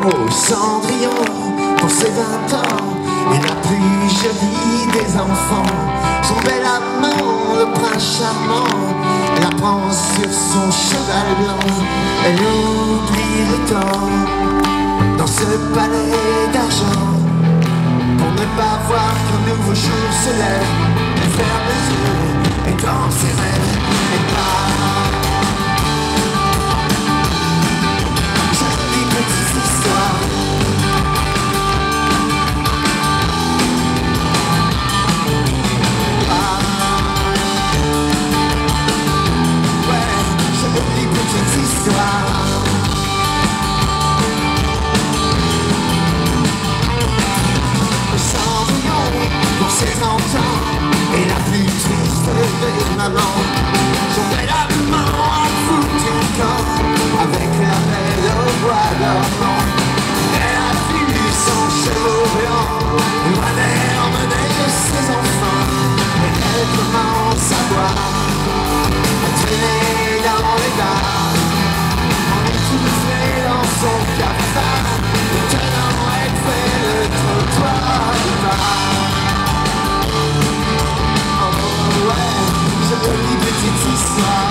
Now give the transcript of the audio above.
Cendrillon, pour ses vingt ans, est la plus jolie des enfants. Son bel amant, le prince charmant, la prend sur son cheval blanc. Elle oublie le temps dans ce palais d'argent. Pour ne pas voir qu'un nouveau jour se lève, elle ferme les yeux et dans des It's a song.